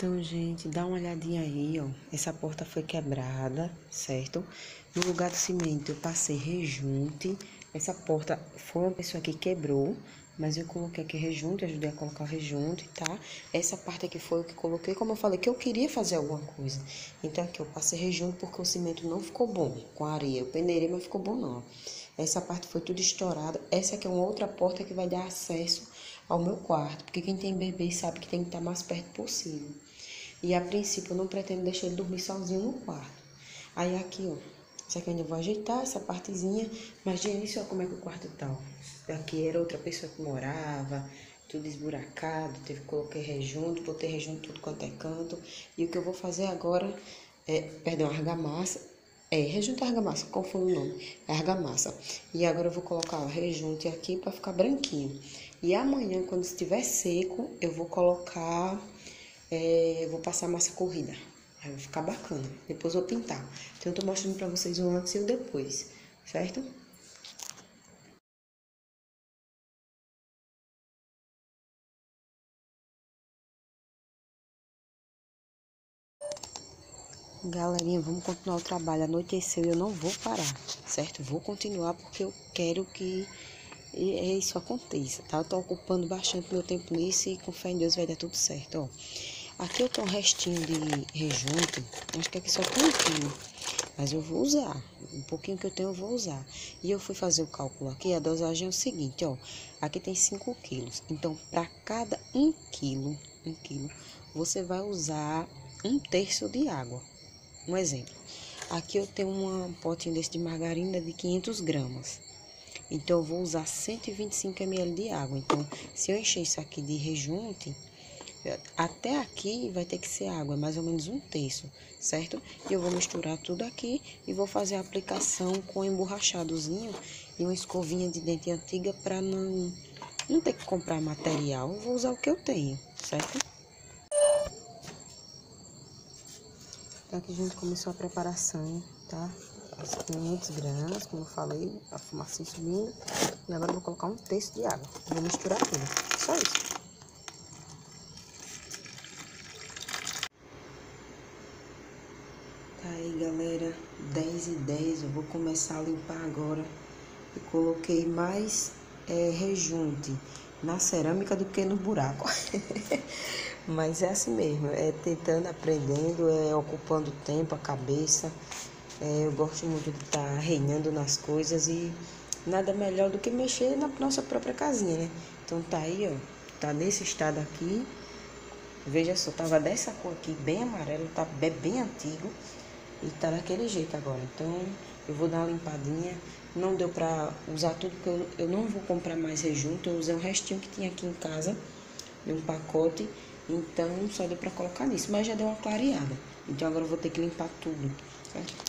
Então, gente, dá uma olhadinha aí, ó. Essa porta foi quebrada, certo? No lugar do cimento eu passei rejunte. Essa porta foi uma pessoa que quebrou, mas eu coloquei aqui rejunte, ajudei a colocar rejunte, tá? Essa parte aqui foi o que coloquei, como eu falei, que eu queria fazer alguma coisa. Então, aqui eu passei rejunte porque o cimento não ficou bom com a areia. Eu peneirei, mas ficou bom não. Essa parte foi tudo estourada. Essa aqui é uma outra porta que vai dar acesso ao meu quarto, porque quem tem bebê sabe que tem que estar mais perto possível. E a princípio eu não pretendo deixar ele dormir sozinho no quarto. Aí aqui, ó, isso aqui eu ainda vou ajeitar essa partezinha, mas de início, ó, como é que o quarto tá, ó. Aqui era outra pessoa que morava, tudo esburacado, teve que colocar rejunto, botei rejunto tudo quanto é canto. E o que eu vou fazer agora é, perdão, argamassa, é, rejunto argamassa, qual foi o nome? É argamassa. E agora eu vou colocar o rejunte aqui para ficar branquinho. E amanhã, quando estiver seco, eu vou colocar é, vou passar massa corrida. Aí vai ficar bacana. Depois vou pintar. Então, eu tô mostrando pra vocês o antes e o depois, certo? Galerinha, vamos continuar o trabalho. Anoiteceu e eu não vou parar, certo? Vou continuar porque eu quero que isso aconteça, tá? Eu tô ocupando bastante meu tempo nisso e com fé em Deus vai dar tudo certo, ó. Aqui eu tenho um restinho de rejunto, acho que aqui só tem um quilo, mas eu vou usar, um pouquinho que eu tenho eu vou usar. E eu fui fazer o cálculo aqui, a dosagem é o seguinte, ó, aqui tem 5 quilos, então para cada 1 um quilo, um quilo, você vai usar um terço de água. Um exemplo, aqui eu tenho um potinho desse de margarina de 500 gramas. Então, eu vou usar 125 ml de água. Então, se eu encher isso aqui de rejunte, até aqui vai ter que ser água, mais ou menos um terço, certo? E eu vou misturar tudo aqui e vou fazer a aplicação com emborrachadozinho e uma escovinha de dente antiga para não, não ter que comprar material. Vou usar o que eu tenho, certo? Então aqui a gente começou a preparação, tá? As 500 gramas, como eu falei, a fumaça subindo. E agora eu vou colocar um terço de água. Vou misturar tudo, só isso. Tá aí, galera, 10 e 10, eu vou começar a limpar agora. Eu coloquei mais é, rejunte na cerâmica do que no buraco. Mas é assim mesmo, é tentando, aprendendo, é ocupando tempo, a cabeça. É, eu gosto muito de estar tá reinando nas coisas e nada melhor do que mexer na nossa própria casinha, né? Então tá aí, ó, tá nesse estado aqui. Veja só, tava dessa cor aqui, bem amarelo, tá bem antigo. E tá daquele jeito agora. Então, eu vou dar uma limpadinha. Não deu pra usar tudo, porque eu, eu não vou comprar mais rejunto. Eu usei um restinho que tinha aqui em casa, de um pacote. Então, só deu pra colocar nisso. Mas já deu uma clareada. Então, agora eu vou ter que limpar tudo, certo?